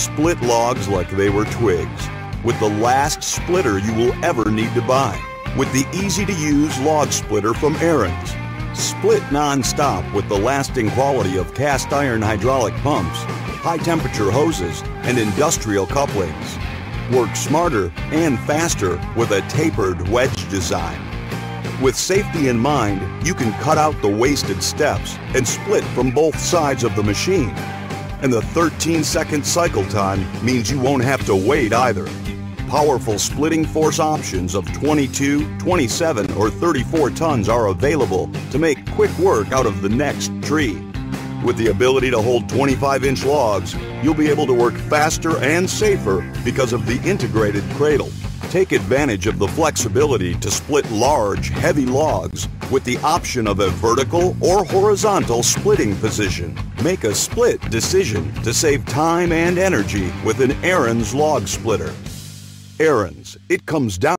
split logs like they were twigs with the last splitter you will ever need to buy. With the easy-to-use log splitter from Ariens. Split non-stop with the lasting quality of cast iron hydraulic pumps, high-temperature hoses, and industrial couplings. Work smarter and faster with a tapered wedge design. With safety in mind, you can cut out the wasted steps and split from both sides of the machine. And the 13 second cycle time means you won't have to wait either. Powerful splitting force options of 22, 27, or 34 tons are available to make quick work out of the next tree. With the ability to hold 25 inch logs, you'll be able to work faster and safer because of the integrated cradle. Take advantage of the flexibility to split large, heavy logs with the option of a vertical or horizontal splitting position. Make a split decision to save time and energy with an Ariens log splitter. Ariens, it comes down